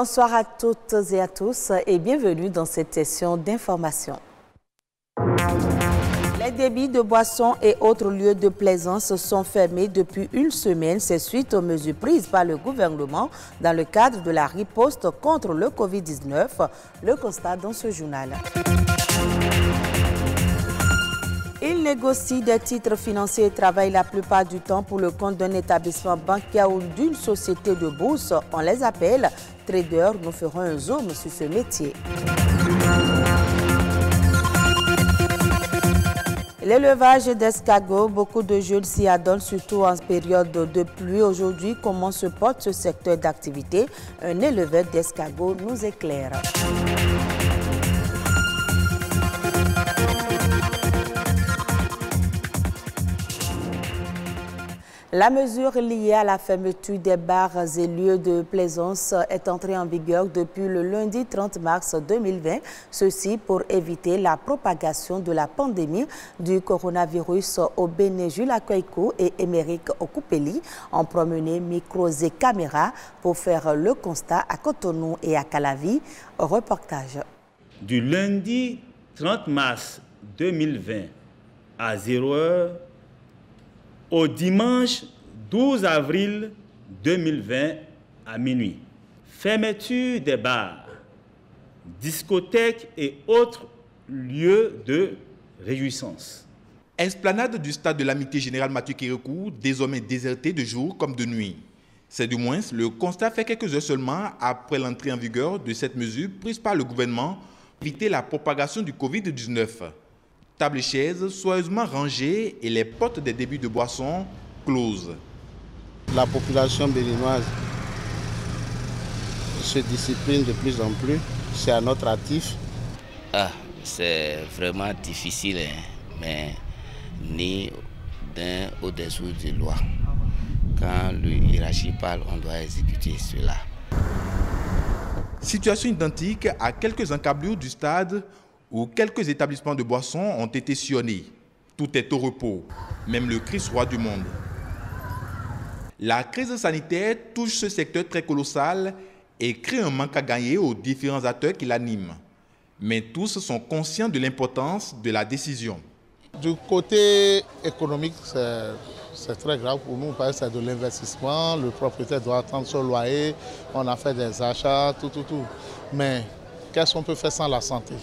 Bonsoir à toutes et à tous et bienvenue dans cette session d'information. Les débits de boissons et autres lieux de plaisance sont fermés depuis une semaine. C'est suite aux mesures prises par le gouvernement dans le cadre de la riposte contre le Covid-19. Le constat dans ce journal. Ils négocient des titres financiers et travaillent la plupart du temps pour le compte d'un établissement bancaire ou d'une société de bourse. On les appelle traders. Nous ferons un zoom sur ce métier. L'élevage d'escargots, beaucoup de jeunes s'y adonnent, surtout en période de pluie. Aujourd'hui, comment se porte ce secteur d'activité? Un éleveur d'escargots nous éclaire. La mesure liée à la fermeture des bars et lieux de plaisance est entrée en vigueur depuis le lundi 30 mars 2020. Ceci pour éviter la propagation de la pandémie du coronavirus au Bénin. Jules et Émeric Okupeli ont promené micros et caméras pour faire le constat à Cotonou et à Calavi. Reportage. Du lundi 30 mars 2020 à 0 heure, au dimanche 12 avril 2020 à minuit. Fermeture des bars, discothèques et autres lieux de réjouissance. Esplanade du stade de l'amitié générale Mathieu Kérékou, désormais déserté de jour comme de nuit. C'est du moins le constat fait quelques heures seulement après l'entrée en vigueur de cette mesure prise par le gouvernement pour éviter la propagation du Covid-19 tables et chaises soigneusement rangées et les portes des débuts de boissons closes. La population béninoise se discipline de plus en plus. C'est à notre actif. Ah, c'est vraiment difficile, hein, mais ni d'un au-dessous de loi. Quand le hiérarchie parle, on doit exécuter cela. Situation identique à quelques encablures du stade où quelques établissements de boissons ont été sillonnés. Tout est au repos, même le Christ roi du monde. La crise sanitaire touche ce secteur très colossal et crée un manque à gagner aux différents acteurs qui l'animent. Mais tous sont conscients de l'importance de la décision. Du côté économique, c'est très grave pour nous parce que c'est de l'investissement. Le propriétaire doit attendre son loyer, on a fait des achats, tout, tout, tout. Mais qu'est-ce qu'on peut faire sans la santé?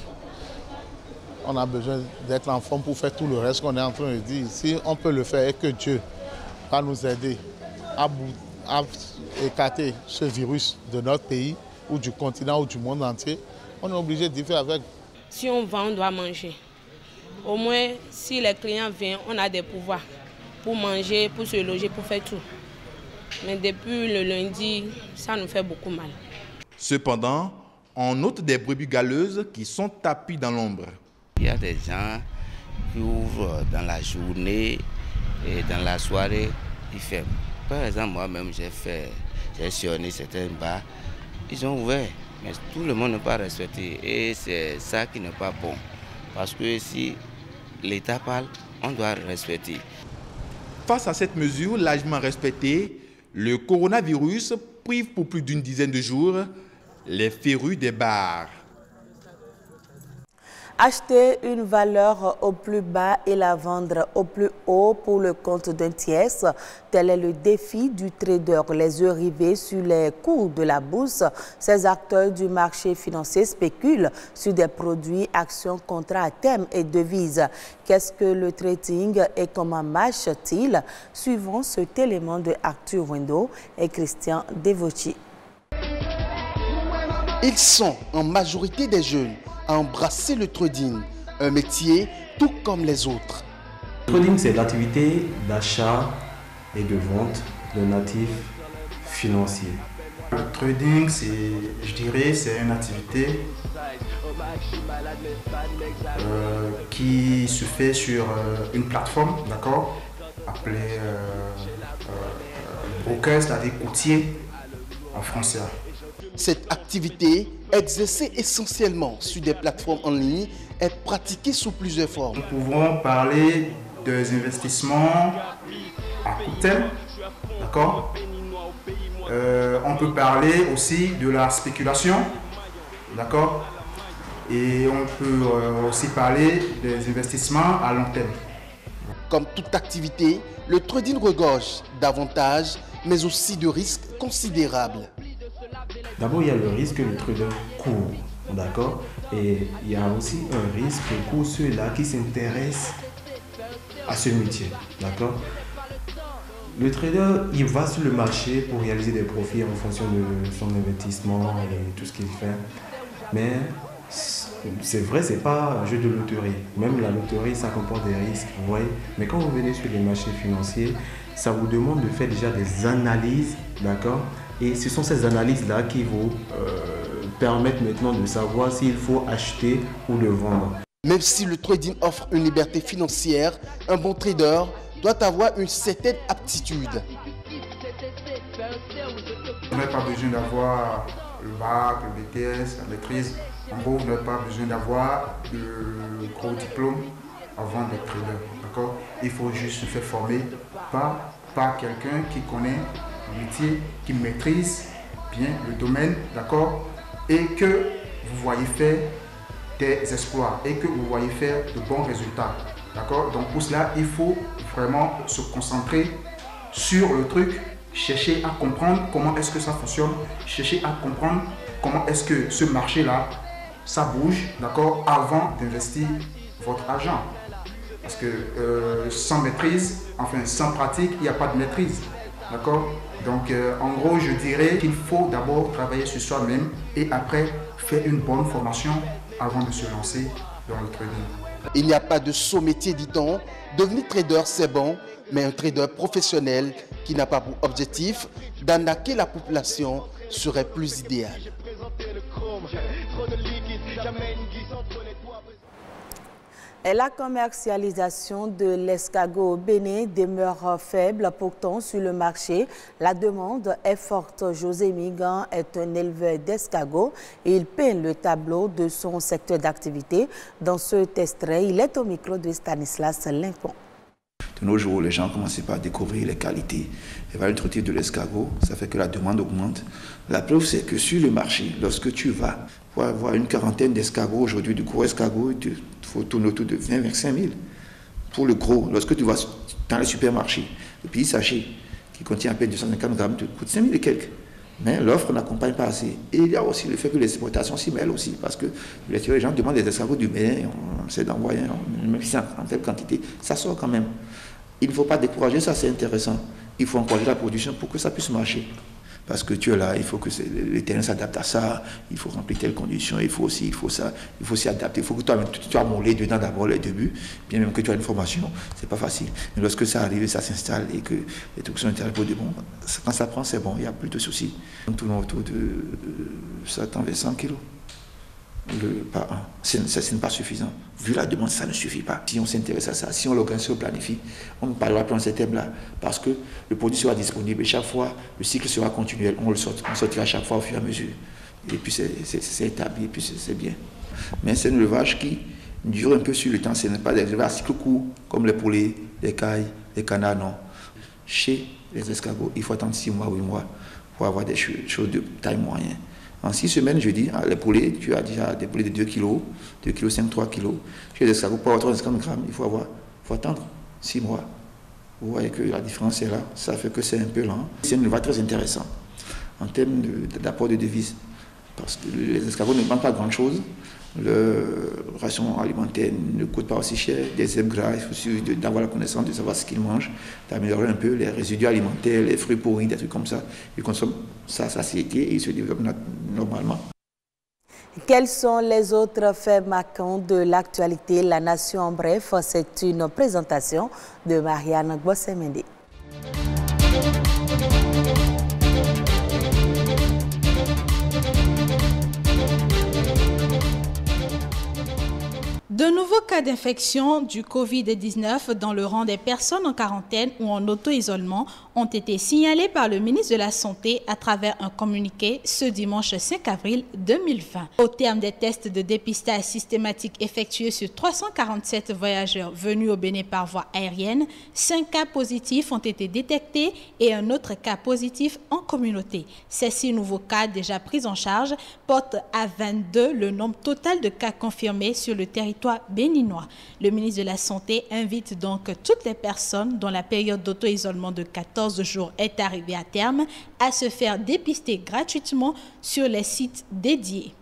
On a besoin d'être en forme pour faire tout le reste qu'on est en train de dire. Si on peut le faire et que Dieu va nous aider à, écarter ce virus de notre pays ou du continent ou du monde entier, on est obligé d'y faire avec. Si on vend, on doit manger. Au moins, si les clients viennent, on a des pouvoirs pour manger, pour se loger, pour faire tout. Mais depuis le lundi, ça nous fait beaucoup mal. Cependant, on note des brebis galeuses qui sont tapis dans l'ombre. Il y a des gens qui ouvrent dans la journée et dans la soirée, ils ferment. Par exemple, moi-même, j'ai fait, j'ai sillonné certains bars, ils ont ouvert, mais tout le monde n'est pas respecté. Et c'est ça qui n'est pas bon. Parce que si l'État parle, on doit respecter. Face à cette mesure largement respectée, le coronavirus prive pour plus d'une dizaine de jours les férus des bars. Acheter une valeur au plus bas et la vendre au plus haut pour le compte d'un tiers, tel est le défi du trader. Les yeux rivés sur les cours de la bourse, ces acteurs du marché financier spéculent sur des produits, actions, contrats à terme et devises. Qu'est-ce que le trading et comment marche-t-il? Suivons cet élément de Arthur Window et Christian Devochi. Ils sont en majorité des jeunes à embrasser le trading, un métier tout comme les autres. Le trading, c'est l'activité d'achat et de vente de natifs financiers. Le trading, je dirais, c'est une activité euh, qui se fait sur euh, une plateforme, d'accord, appelée euh, broker, c'est-à-dire courtier en français. Cette activité, exercée essentiellement sur des plateformes en ligne, est pratiquée sous plusieurs formes. Nous pouvons parler des investissements à court terme, d'accord Euh, on peut parler aussi de la spéculation, d'accord Et on peut euh, aussi parler des investissements à long terme. Comme toute activité, le trading regorge d'avantages, mais aussi de risques considérables. D'abord, il y a le risque que le trader court, d'accord? Et il y a aussi un risque pour ceux-là qui s'intéressent à ce métier, d'accord? Le trader, il va sur le marché pour réaliser des profits en fonction de son investissement et tout ce qu'il fait. Mais c'est vrai, c'est pas un jeu de loterie. Même la loterie, ça comporte des risques, vous voyez? Mais quand vous venez sur les marchés financiers, ça vous demande de faire déjà des analyses, d'accord? Et ce sont ces analyses-là qui vous euh, permettent maintenant de savoir s'il faut acheter ou le vendre. Même si le trading offre une liberté financière, un bon trader doit avoir une certaine aptitude. Vous n'avez pas besoin d'avoir le bac, le BTS, la maîtrise. En gros, vous n'avez pas besoin d'avoir le gros diplôme avant d'être trader. D'accord? Il faut juste se faire former par, par quelqu'un qui connaît le métier, qui maîtrise bien le domaine, d'accord Et que vous voyez faire des exploits et que vous voyez faire de bons résultats. D'accord Donc pour cela, il faut vraiment se concentrer sur le truc, chercher à comprendre comment est-ce que ça fonctionne, chercher à comprendre comment est-ce que ce marché-là, ça bouge, d'accord, avant d'investir votre argent. Parce que euh, sans maîtrise, enfin sans pratique, il n'y a pas de maîtrise. D'accord? Donc euh, en gros, je dirais qu'il faut d'abord travailler sur soi-même et après faire une bonne formation avant de se lancer dans le trading. Il n'y a pas de saut métier, dit-on. Devenir trader, c'est bon, mais un trader professionnel qui n'a pas pour objectif d'arnaquer la population serait plus idéal. La commercialisation de l'escargot au Bénin demeure faible. Pourtant, sur le marché, la demande est forte. José Migan est un éleveur d'escargots et il peint le tableau de son secteur d'activité. Dans ce extrait, il est au micro de Stanislas Limpon. De nos jours, les gens commencent par découvrir les qualités et valeurs de l'escargot. Ça fait que la demande augmente. La preuve, c'est que sur le marché, lorsque tu vas pour avoir une quarantaine d'escargots aujourd'hui, de gros escargots, il faut tourner autour de 20 25 000. Pour le gros, lorsque tu vas dans les supermarchés, le petit sachet qui contient à peine 250 grammes te coûte 5 000 et quelques. Mais l'offre n'accompagne pas assez. Et il y a aussi le fait que les exportations s'y mêlent aussi, parce que les gens demandent des escargots du Bénin, on essaie d'envoyer, même si en telle quantité, ça sort quand même. Il ne faut pas décourager, ça c'est intéressant. Il faut encourager la production pour que ça puisse marcher parce que tu es là, il faut que les terrains s'adaptent à ça, il faut remplir telles conditions, il faut aussi, il faut ça, il faut s'y adapter, il faut que toi tu, tu as moulé dedans d'abord les débuts, bien même que tu as une formation, c'est pas facile. Mais lorsque ça arrive, ça s'installe et que les trucs sont intéressés pour bon, quand ça prend, c'est bon, il n'y a plus de soucis. On tourne autour de 100 kilos le, an. Ce n'est pas suffisant. Vu la demande, ça ne suffit pas. Si on s'intéresse à ça, si on l'organise, on planifie, on parlera dans ces thèmes-là. Parce que le produit sera disponible et chaque fois, le cycle sera continuel. On le sort, on sortira chaque fois au fur et à mesure. Et puis c'est établi, et puis c'est bien. Mais c'est un élevage qui dure un peu sur le temps. Ce n'est pas des élevages à cycle court, comme les poulets, les cailles, les canards, non. Chez les escargots, il faut attendre 6 mois ou 8 mois pour avoir des choses de taille moyenne. En six semaines, je dis, ah, les poulets, tu as déjà des poulets de 2 kg, 2 kg 5, 3 kg. Chez les escargots, pour avoir 350 grammes, il faut, avoir, faut attendre 6 mois. Vous voyez que la différence est là. Ça fait que c'est un peu lent. C'est un élevage très intéressant en termes d'apport de, devises. Parce que les escargots ne manquent pas grand-chose le ration alimentaire ne coûte pas aussi cher, des herbes gras, il faut d'avoir la connaissance, de savoir ce qu'ils mangent, d'améliorer un peu les résidus alimentaires, les fruits pourris, des trucs comme ça. Ils consomment sa satiété et ils se développent normalement. Quels sont les autres faits marquants de l'actualité? La Nation en bref, c'est une présentation de Marianne Gossemende. De nouveaux cas d'infection du Covid-19 dans le rang des personnes en quarantaine ou en auto-isolement ont été signalés par le ministre de la Santé à travers un communiqué ce dimanche 5 avril 2020. Au terme des tests de dépistage systématique effectués sur 347 voyageurs venus au Bénin par voie aérienne, 5 cas positifs ont été détectés et un autre cas positif en communauté. Ces six nouveaux cas déjà pris en charge portent à 22 le nombre total de cas confirmés sur le territoire béninois. Le ministre de la Santé invite donc toutes les personnes dont la période d'auto-isolement de 14 jours est arrivée à terme à se faire dépister gratuitement sur les sites dédiés.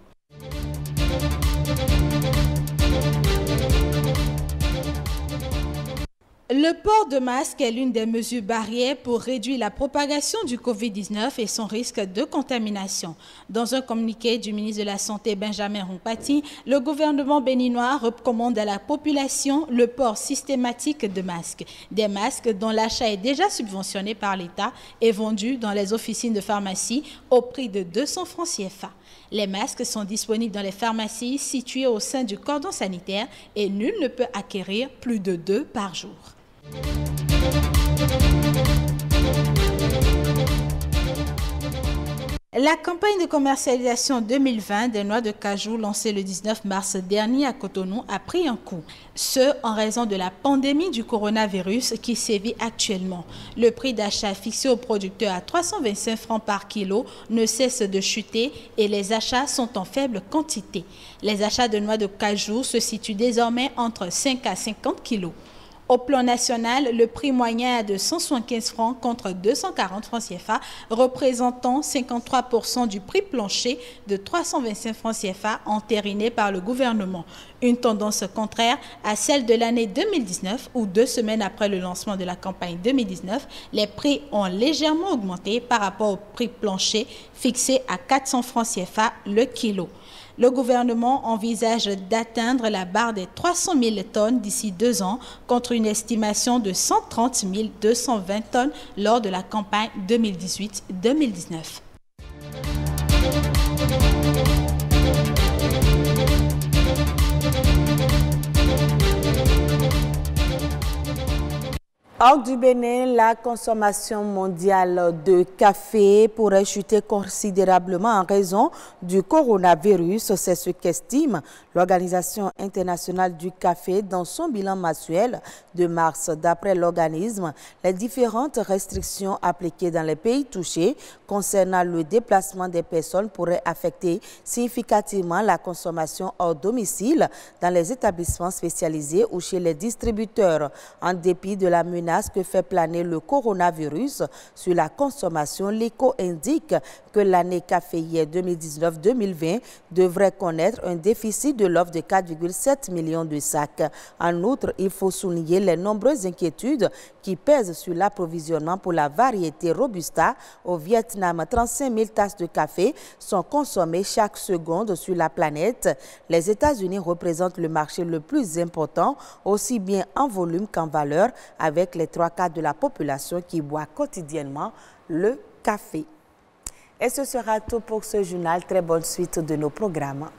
Le port de masque est l'une des mesures barrières pour réduire la propagation du Covid-19 et son risque de contamination. Dans un communiqué du ministre de la Santé Benjamin Rompati, le gouvernement béninois recommande à la population le port systématique de masques. Des masques dont l'achat est déjà subventionné par l'État et vendu dans les officines de pharmacie au prix de 200 francs CFA. Les masques sont disponibles dans les pharmacies situées au sein du cordon sanitaire et nul ne peut acquérir plus de deux par jour. La campagne de commercialisation 2020 des noix de cajou lancée le 19 mars dernier à Cotonou a pris un coup. Ce, en raison de la pandémie du coronavirus qui sévit actuellement. Le prix d'achat fixé aux producteurs à 325 francs par kilo ne cesse de chuter et les achats sont en faible quantité. Les achats de noix de cajou se situent désormais entre 5 à 50 kilos. Au plan national, le prix moyen est de 175 francs contre 240 francs CFA, représentant 53% du prix plancher de 325 francs CFA entériné par le gouvernement. Une tendance contraire à celle de l'année 2019 où deux semaines après le lancement de la campagne 2019, les prix ont légèrement augmenté par rapport au prix plancher fixé à 400 francs CFA le kilo. Le gouvernement envisage d'atteindre la barre des 300 000 tonnes d'ici deux ans contre une estimation de 130 220 tonnes lors de la campagne 2018-2019. Hors du Bénin, la consommation mondiale de café pourrait chuter considérablement en raison du coronavirus. C'est ce qu'estime l'Organisation internationale du café dans son bilan mensuel de mars. D'après l'organisme, les différentes restrictions appliquées dans les pays touchés concernant le déplacement des personnes pourraient affecter significativement la consommation hors domicile dans les établissements spécialisés ou chez les distributeurs. En dépit de la menace que fait planer le coronavirus sur la consommation, l'ECO indique que l'année caféière 2019-2020 devrait connaître un déficit de l'offre de 4,7 millions de sacs. En outre, il faut souligner les nombreuses inquiétudes qui pèsent sur l'approvisionnement pour la variété Robusta. Au Vietnam, 35 000 tasses de café sont consommées chaque seconde sur la planète. Les États-Unis représentent le marché le plus important, aussi bien en volume qu'en valeur, avec trois quarts de la population qui boit quotidiennement le café. Et ce sera tout pour ce journal. Très bonne suite de nos programmes.